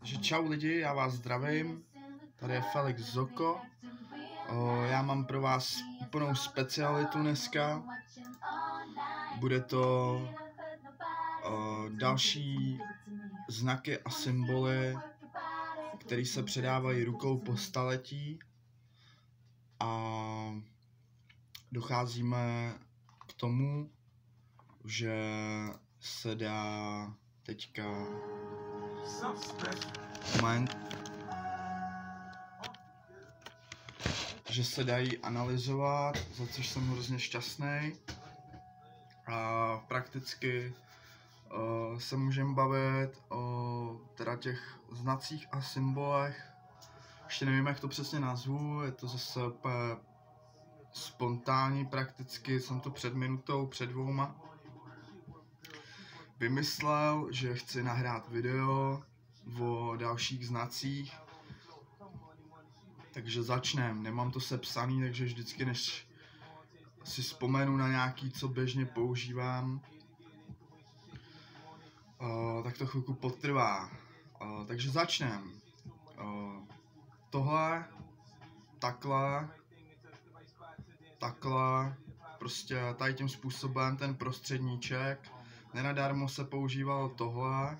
Takže čau lidi, já vás zdravím. Tady je Felix Zoko. O, já mám pro vás úplnou specialitu dneska. Bude to o, další znaky a symboly, které se předávají rukou po staletí. A docházíme k tomu, že se dá teďka moment, že se dají analyzovat, za což jsem hrozně šťastný. A prakticky uh, se můžeme bavit o teda těch znacích a symbolech. Ještě nevím, jak to přesně nazvu, je to zase úplně spontánní prakticky, jsem to před minutou, před dvouma vymyslel, že chci nahrát video o dalších znacích. Takže začnem. Nemám to sepsaný, takže vždycky než si vzpomenu na nějaký, co běžně používám, uh, tak to chvilku potrvá. Uh, takže začnem. Uh, tohle, takhle, takhle, prostě tady tím způsobem ten prostředníček, Nenadarmo se používalo tohle,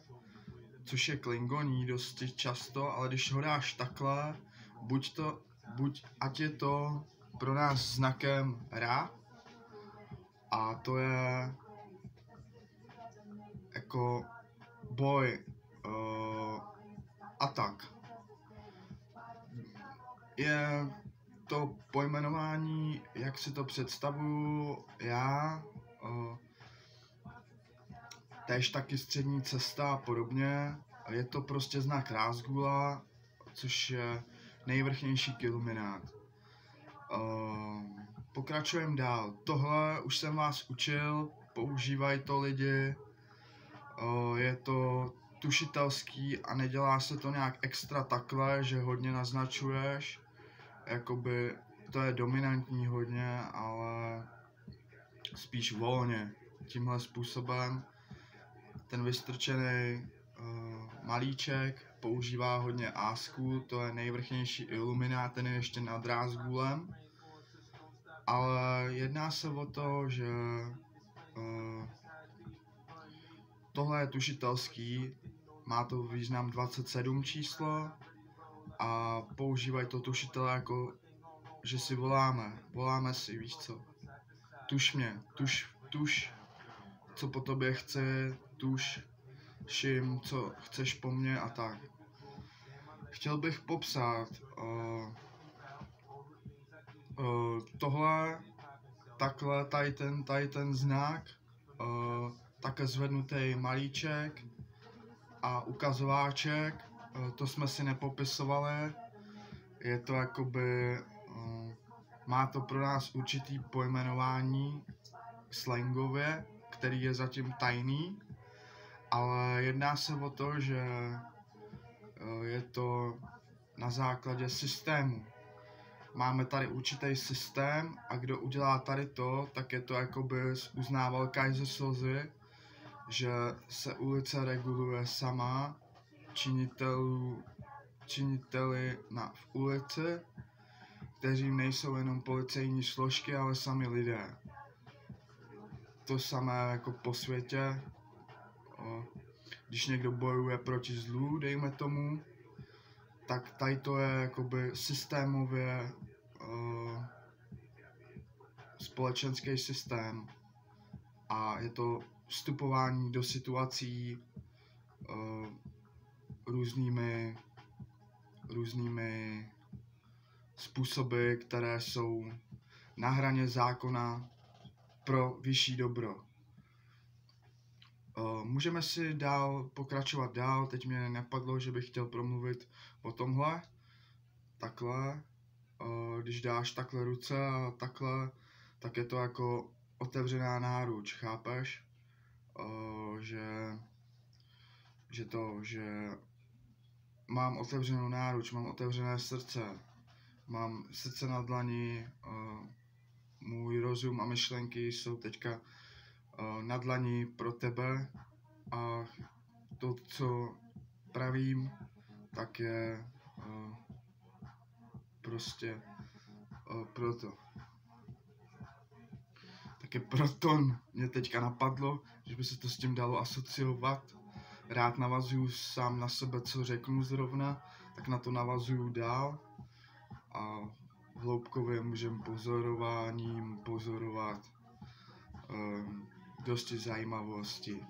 což je klingoní dosti často, ale když ho dáš takhle, buď to, buď ať je to pro nás znakem Ra, a to je jako boj, uh, atak. Je to pojmenování, jak si to představuju já, uh, Též taky střední cesta a podobně. Je to prostě znak Rázgula, což je nejvrchnější kilominát. Uh, pokračujeme dál. Tohle už jsem vás učil, používají to lidi. Uh, je to tušitelský a nedělá se to nějak extra takhle, že hodně naznačuješ. Jakoby to je dominantní hodně, ale spíš volně tímhle způsobem ten vystrčený uh, malíček používá hodně ásku, to je nejvrchnější iluminát, ten je ještě nad rázgulem. Ale jedná se o to, že uh, tohle je tušitelský, má to význam 27 číslo a používají to tušitele jako, že si voláme, voláme si, víš co, tuš mě, tuš, tuš, co po tobě chce, tuš, šim, co chceš po mně a tak. Chtěl bych popsat uh, uh, tohle, takhle, tady ten, tady ten znak, uh, také zvednutý malíček a ukazováček, uh, to jsme si nepopisovali, je to jakoby, uh, má to pro nás určitý pojmenování slangově, který je zatím tajný, ale jedná se o to, že eh, je to na základě systému. Máme tady určitý systém a kdo udělá tady to, tak je to jako by uznával Kaisersozy, že se ulice reguluje sama, činitelů, činiteli na, v ulici, kteří nejsou jenom policejní složky, ale sami lidé. To samé jako po světě, když někdo bojuje proti zlu, dejme tomu, tak tady to je jakoby systémově uh, společenský systém. A je to vstupování do situací různými, různými způsoby, které jsou na hraně zákona pro vyšší dobro. Uh, můžeme si dál pokračovat dál, teď mě napadlo, že bych chtěl promluvit o tomhle, takhle, uh, když dáš takhle ruce a takhle, tak je to jako otevřená náruč, chápeš? Uh, že, že to, že mám otevřenou náruč, mám otevřené srdce, mám srdce na dlani, uh, můj rozum a myšlenky jsou teďka na dlani pro tebe a to, co pravím, tak je uh, prostě uh, proto. Také proto mě teďka napadlo, že by se to s tím dalo asociovat. Rád navazuju sám na sebe, co řeknu zrovna, tak na to navazuju dál. A hloubkově můžeme pozorováním pozorovat um, dosti zajímavosti.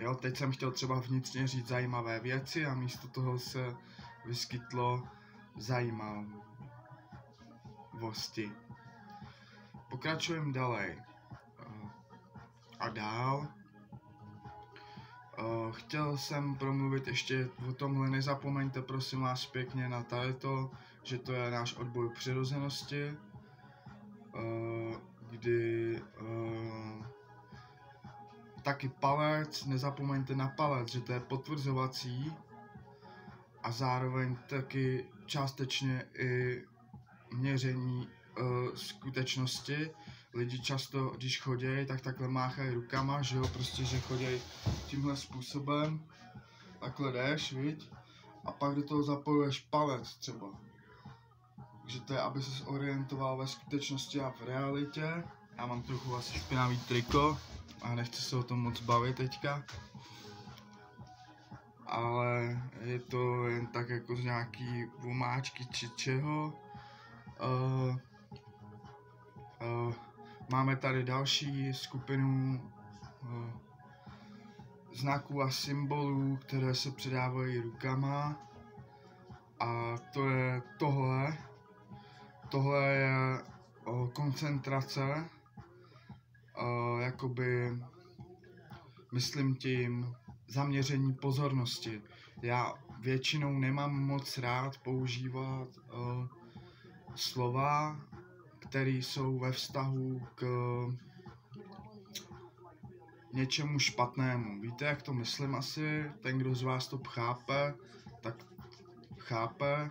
Jo, teď jsem chtěl třeba vnitřně říct zajímavé věci a místo toho se vyskytlo zajímavosti. Pokračujeme dalej. A dál. Uh, chtěl jsem promluvit ještě o tomhle, nezapomeňte prosím vás pěkně na to, že to je náš odboj přirozenosti, uh, kdy uh, taky palec, nezapomeňte na palec, že to je potvrzovací a zároveň taky částečně i měření skutečnosti. Lidi často, když chodí, tak takhle máchají rukama, že jo, prostě, že chodí tímhle způsobem, takhle jdeš, viď? A pak do toho zapojuješ palec třeba. Takže to je, aby se orientoval ve skutečnosti a v realitě. Já mám trochu asi špinavý triko a nechci se o tom moc bavit teďka. Ale je to jen tak jako z nějaký vomáčky či čeho. Uh, uh, máme tady další skupinu uh, znaků a symbolů, které se předávají rukama. A to je tohle. Tohle je uh, koncentrace uh, jakoby, myslím tím, zaměření pozornosti. Já většinou nemám moc rád používat slova, které jsou ve vztahu k něčemu špatnému. Víte, jak to myslím asi? Ten, kdo z vás to chápe, tak chápe,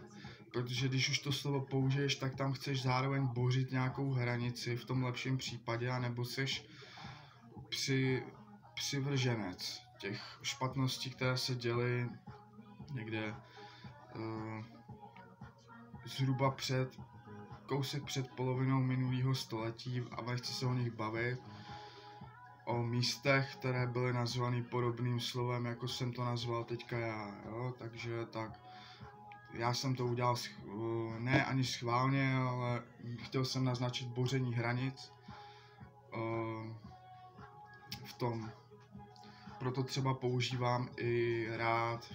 protože když už to slovo použiješ, tak tam chceš zároveň bořit nějakou hranici v tom lepším případě, anebo seš při, přivrženec těch špatností, které se děly někde uh, zhruba před kousek před polovinou minulého století a nechci se o nich bavit. O místech, které byly nazvané podobným slovem, jako jsem to nazval teďka já, jo? takže tak já jsem to udělal ne ani schválně, ale chtěl jsem naznačit boření hranic v tom. Proto třeba používám i rád,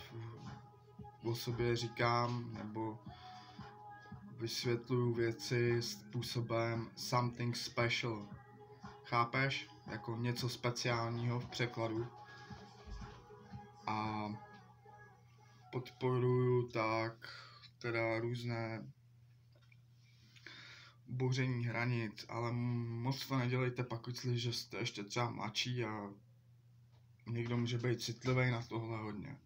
o sobě říkám, nebo vysvětluju věci způsobem something special. Chápeš? Jako něco speciálního v překladu. A podporuju tak teda různé boření hranic, ale moc to nedělejte pak, že jste ještě třeba mladší a někdo může být citlivý na tohle hodně.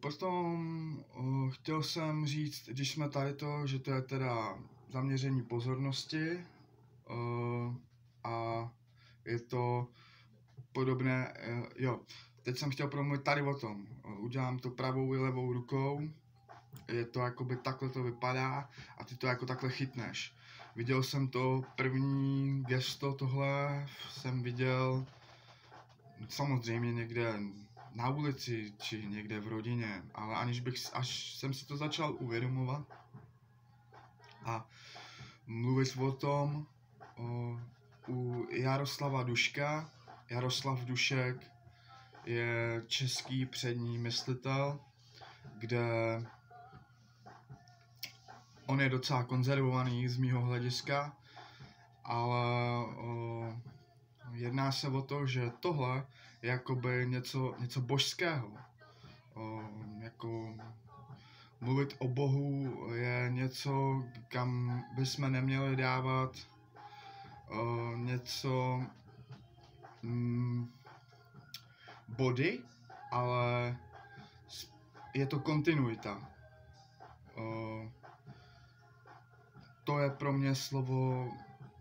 Potom chtěl jsem říct, když jsme tady to, že to je teda zaměření pozornosti a je to podobné, jo, Teď jsem chtěl promluvit tady o tom. Udělám to pravou i levou rukou. Je to jakoby takhle to vypadá a ty to jako takhle chytneš. Viděl jsem to, první gesto tohle jsem viděl samozřejmě někde na ulici či někde v rodině, ale aniž bych, až jsem si to začal uvědomovat a mluvit o tom o, u Jaroslava Duška, Jaroslav Dušek je český přední myslitel, kde on je docela konzervovaný z mýho hlediska, ale o, jedná se o to, že tohle je jakoby něco, něco božského. O, jako mluvit o Bohu je něco, kam bychom neměli dávat o, něco, mm, body, ale je to kontinuita. To je pro mě slovo,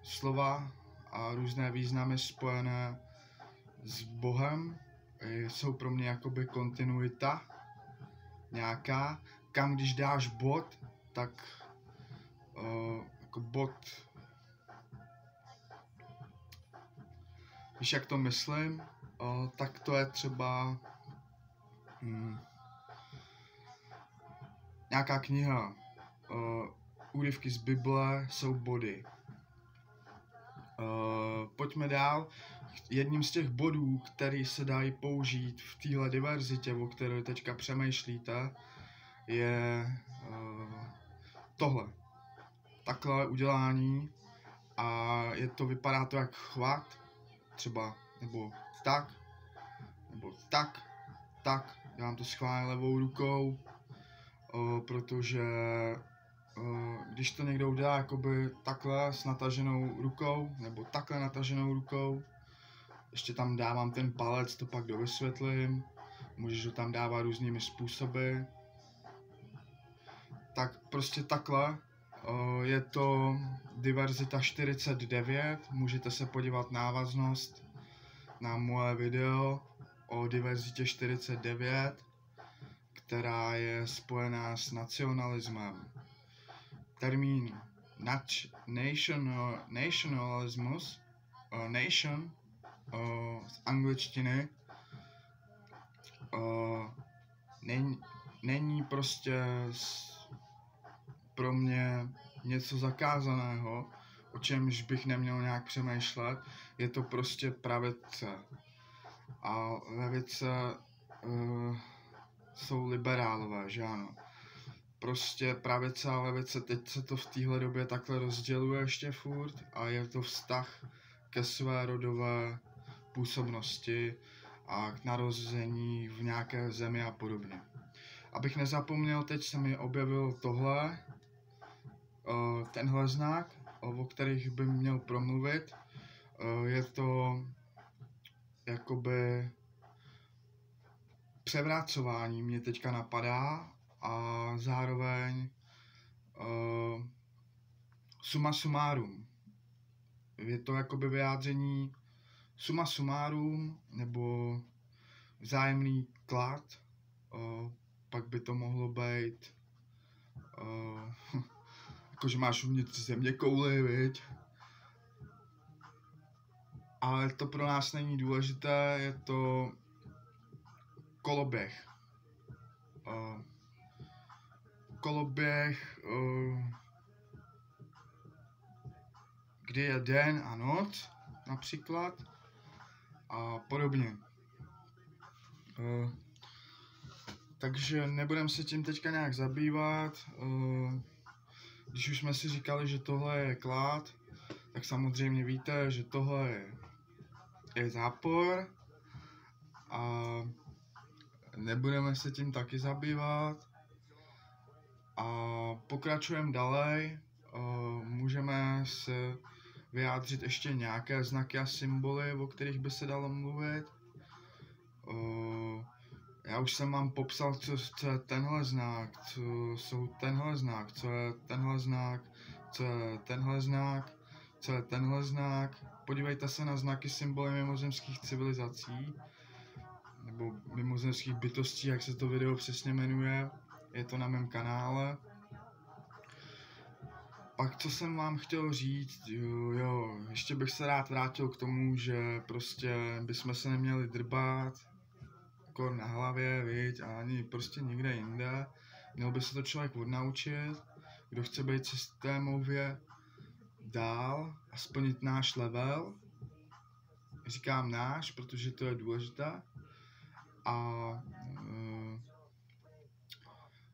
slova a různé významy spojené s Bohem, jsou pro mě jakoby kontinuita nějaká, kam když dáš bod, tak uh, jako bod Víš, jak to myslím? Uh, tak to je třeba hmm, nějaká kniha. Uh, úryvky z Bible jsou body. Uh, pojďme dál. Jedním z těch bodů, který se dají použít v téhle diverzitě, o které teďka přemýšlíte, je uh, tohle. Takhle udělání a je to, vypadá to jak chvat, třeba, nebo tak, nebo tak, tak, dělám to schválně levou rukou, o, protože když to někdo udělá jakoby takhle s nataženou rukou, nebo takhle nataženou rukou, ještě tam dávám ten palec, to pak dovysvětlím, můžeš ho tam dávat různými způsoby, tak prostě takhle je to diverzita 49, můžete se podívat návaznost na moje video o diverzitě 49, která je spojená s nacionalismem. Termín nat- national, nationalismus, uh, nation uh, z angličtiny uh, není, není prostě s, pro mě něco zakázaného, o čemž bych neměl nějak přemýšlet, je to prostě pravice. A levice uh, jsou liberálové, že ano. Prostě pravice a levice, teď se to v téhle době takhle rozděluje ještě furt a je to vztah ke své rodové působnosti a k narození v nějaké zemi a podobně. Abych nezapomněl, teď se mi objevil tohle, uh, tenhle znak, o kterých by měl promluvit. Uh, je to jakoby převracování mě teďka napadá a zároveň uh, suma sumárum. Je to jakoby vyjádření suma sumárum nebo vzájemný klad, uh, pak by to mohlo být uh, jakože máš uvnitř země kouly, viď? Ale to pro nás není důležité, je to koloběh. Uh, koloběh, uh, kdy je den a noc, například, a podobně. Uh, takže nebudem se tím teďka nějak zabývat. Uh, když už jsme si říkali, že tohle je klad, tak samozřejmě víte, že tohle je, je zápor a nebudeme se tím taky zabývat. A pokračujeme dalej. Můžeme se vyjádřit ještě nějaké znaky a symboly, o kterých by se dalo mluvit. Já už jsem vám popsal, co, co je tenhle znak, co jsou tenhle znak, co je tenhle znak, co je tenhle znak, co je tenhle znak. Podívejte se na znaky symboly mimozemských civilizací nebo mimozemských bytostí, jak se to video přesně jmenuje. Je to na mém kanále. Pak co jsem vám chtěl říct, jo, jo, ještě bych se rád vrátil k tomu, že prostě bychom se neměli drbat, jako na hlavě, viď, a ani prostě nikde jinde. Měl by se to člověk odnaučit, kdo chce být systémově dál a splnit náš level. Říkám náš, protože to je důležité. A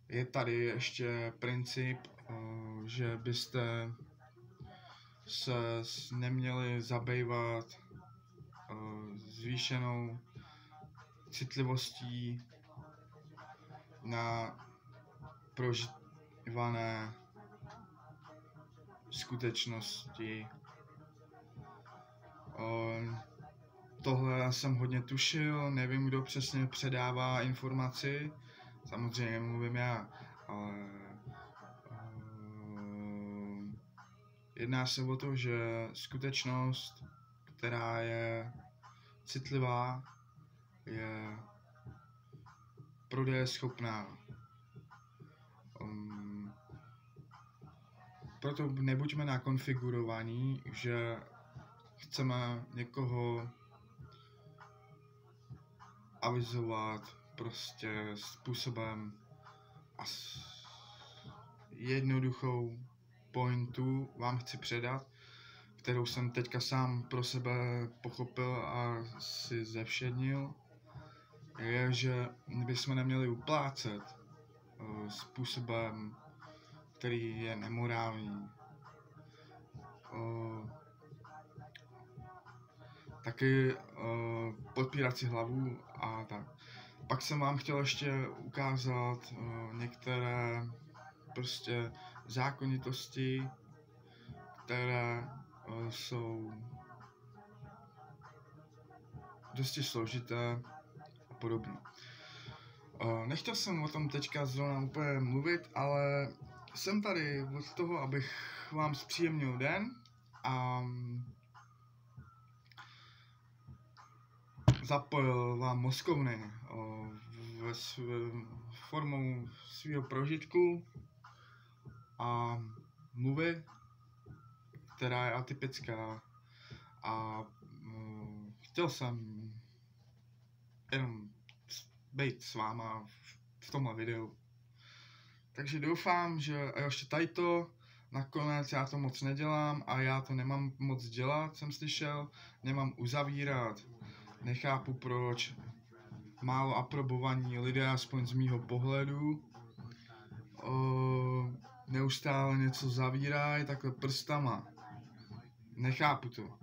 je tady ještě princip, uh, že byste se neměli zabývat uh, zvýšenou citlivostí na prožívané skutečnosti. tohle jsem hodně tušil, nevím, kdo přesně předává informaci, samozřejmě mluvím já, ale jedná se o to, že skutečnost, která je citlivá, je prodeje schopná. Um, proto nebuďme nakonfigurovaní, že chceme někoho avizovat prostě způsobem a s jednoduchou pointu vám chci předat, kterou jsem teďka sám pro sebe pochopil a si zevšednil, je, že bychom neměli uplácet uh, způsobem, který je nemorální. Uh, taky uh, podpírat si hlavu a tak. Pak jsem vám chtěl ještě ukázat uh, některé prostě zákonitosti, které uh, jsou dosti složité a podobně. Uh, nechtěl jsem o tom teďka zrovna úplně mluvit, ale jsem tady od toho, abych vám zpříjemnil den a zapojil vám mozkovny ve formou svého prožitku a mluvy, která je atypická a uh, chtěl jsem jenom být s váma v, tomhle videu. Takže doufám, že a ještě tady to, nakonec já to moc nedělám a já to nemám moc dělat, jsem slyšel, nemám uzavírat nechápu proč málo aprobovaní lidé, aspoň z mýho pohledu, o, neustále něco zavírají takhle prstama. Nechápu to. O,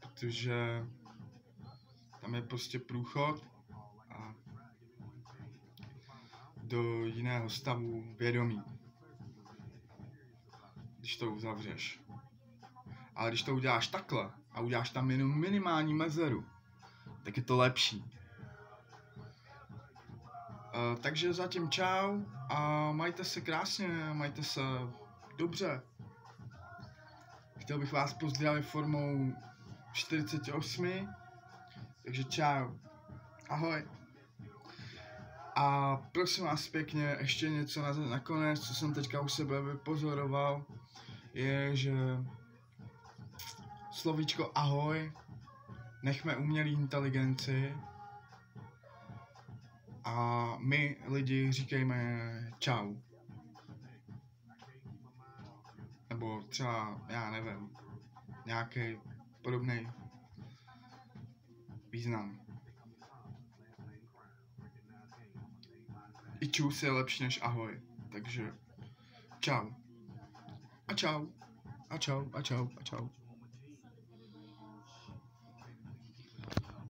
protože tam je prostě průchod a do jiného stavu vědomí, když to uzavřeš. Ale když to uděláš takhle a uděláš tam jenom minimální mezeru, tak je to lepší. Uh, takže zatím čau a majte se krásně, majte se dobře. Chtěl bych vás pozdravit formou 48. Takže čau. Ahoj. A prosím vás pěkně, ještě něco na, nakonec, co jsem teďka u sebe vypozoroval, je, že slovíčko ahoj, nechme umělý inteligenci a my lidi říkejme čau. Nebo třeba, já nevím, nějaký podobný význam. I čus je lepší než ahoj, takže čau. A čau. A čau, a čau, a čau.